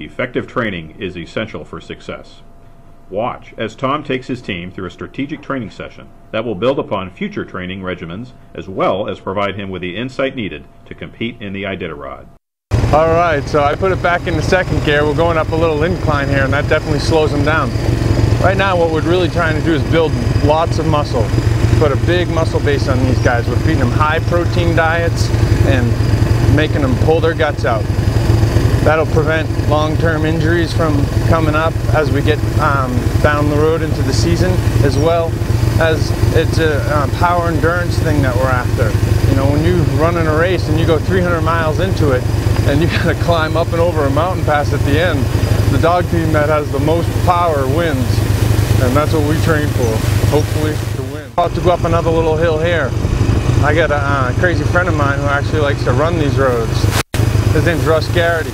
Effective training is essential for success. Watch as Tom takes his team through a strategic training session that will build upon future training regimens as well as provide him with the insight needed to compete in the Iditarod. All right, so I put it back into second gear. We're going up a little incline here and that definitely slows him down. Right now what we're really trying to do is build lots of muscle. Put a big muscle base on these guys. We're feeding them high protein diets and making them pull their guts out. That'll prevent long-term injuries from coming up as we get um, down the road into the season, as well as it's a uh, power endurance thing that we're after. You know, when you run in a race and you go 300 miles into it, and you got to climb up and over a mountain pass at the end, the dog team that has the most power wins, and that's what we train for, hopefully to win. About to go up another little hill here. I got a uh, crazy friend of mine who actually likes to run these roads. His name's Russ Garrity.